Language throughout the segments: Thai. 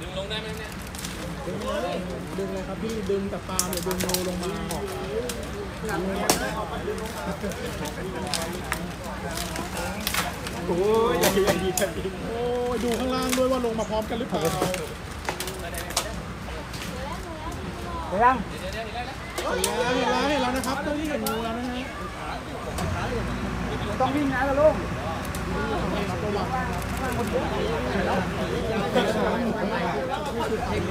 ดึงลงได้ไหมเนี่ย ดึงเลยดึงเลยครับพี่ดึงแต่ปลาหรือดึงโนลงมาออกโอ้ยอย่างดีอย่างดีกันดีโอ้ยดูข้างล่างด้วยว่าลงมาพร้อมกันหรือเปล่าไปยังเห็นแล้วเห็นแล้วเห็นแล้วนะครับตรงนี้เห็นงูแล้วนะฮะต้องวิ่งนะลุงครับระวัง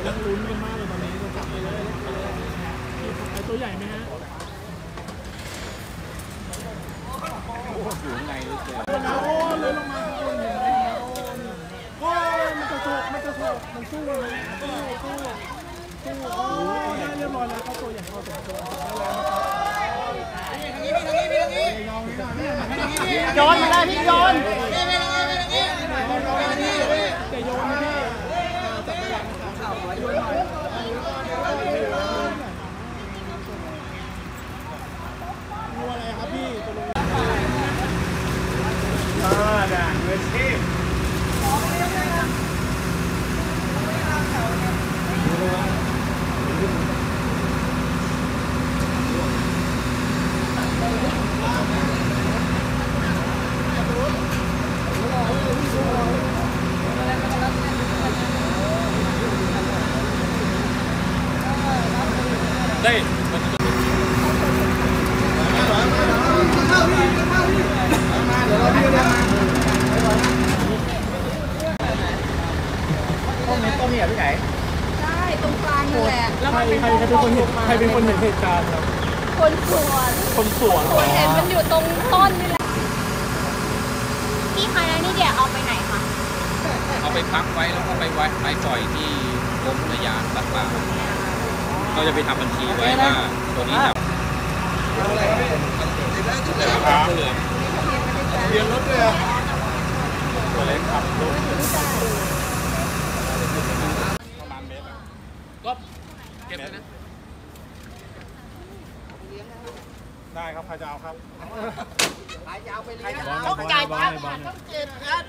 ต้องลุ้นกันมากเลยตอนนี้ต้องจับไปเลยไอ ตัวใหญ่ไหมฮะอยู่ข้างในหรือเปล่าแล้วโอ้เลยลงมาโอ้ยโอ้ยมันจะโฉกมันจะโฉกมันสู้เลยสู้สู้สู้โอ้ยได้เรียบร้อยแล้วครับตัวใหญ่พอสมควรโยนมาได้พี่โยนจะโยนนะพี่จับไปหลังนะครับโยนหน่อยงูอะไรครับพี่ตัวลง อ่า ด่า นเวทีได้ห้องนี้ต้มเนี่ยที่ไหนใช่ตรงกลางนี่แหละใครใครใครเป็นคนเห็นใครเป็นคนเห็นเหตุการณ์ครับคนสวนคนสวนคนเห็นมันอยู่ตรงต้นนี่แหละพี่คะแล้วนี่เดี๋ยวเอาไปไหนคะเอาไปพักไว้แล้วก็ไปไว้ไปปล่อยที่กรมอุทยานสัตว์ป่าเราจะไปทำบัญชีไว้ว่าตัวนี้จับเหลือเรียนรถเลยตัวเล็กครับลูก ก็เก็บไว้นะ ได้ครับใครจะเอาครับต้องจ่ายตังค์ต้องเก็บกัน